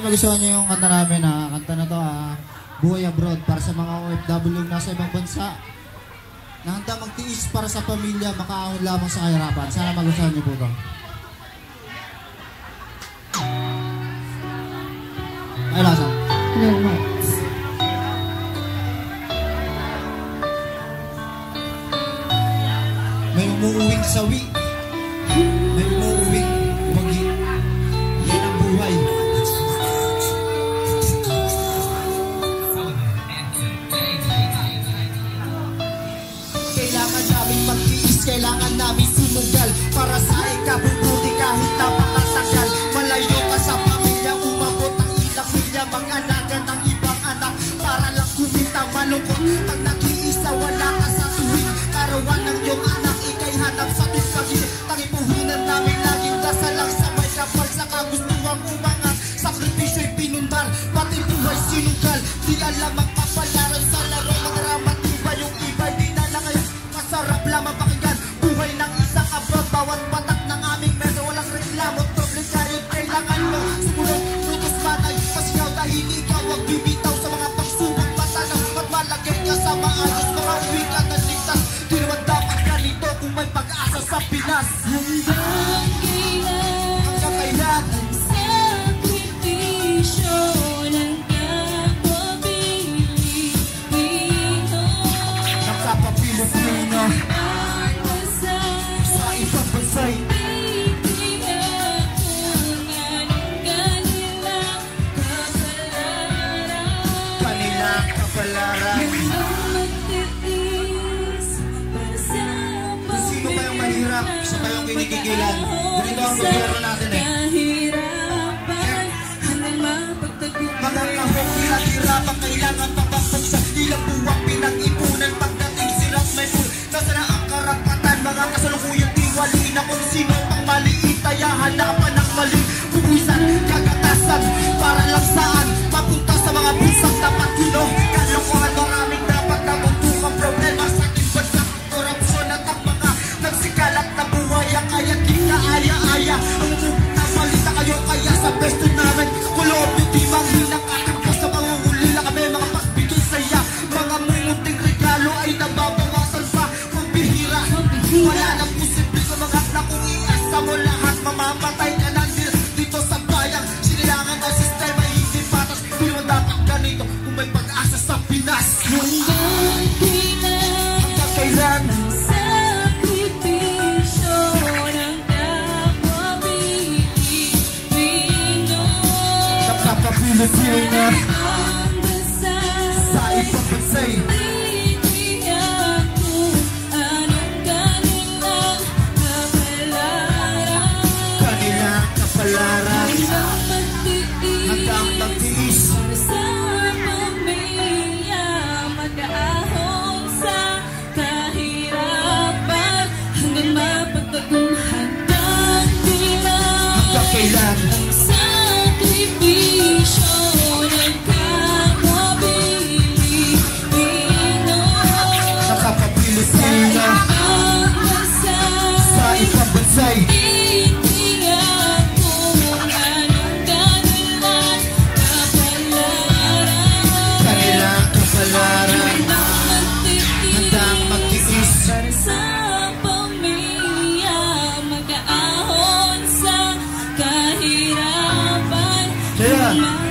nagustuhan niyo yung kanta namin na kanta na to ah, Buhay Abroad para sa mga OFW na nasa ibang bansa na handa magtiis para sa pamilya, makaahon lamang sa kahirapan. Sana magustuhan niyo po to. Ay, lasa. May umuuwing sawi. May umuuwing malungkot Pag nag-iisa, wala ka sa tuwing Karawan ng iyong anak, ikay hanap sa tuwing Tangipuhunan namin laging dasal lang sa may kapal. Sa kagustuhang umangat, sakripisyo'y pinundar. Pati buhay sinugal, di alam ang Pinas kayong kinikikilan. Ganito ang gobyerno natin eh Mamamatay na din dito sa bayang Sinilangan ng sistema hindi patas Di dapat ganito kung may pag-asa sa Pinas. Hanggang kailan Hanggang kailan ng dasal sa ibang bansay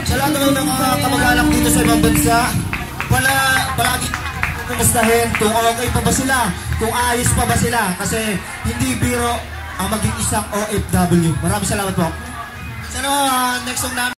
sa lahat ng mga kamag-anak dito sa ibang bansa, wala, palagi kumustahin kung okay pa ba sila, kung ayos pa ba sila. Kasi hindi biro ang maging isang OFW. Maraming salamat po. Sana uh, next song namin.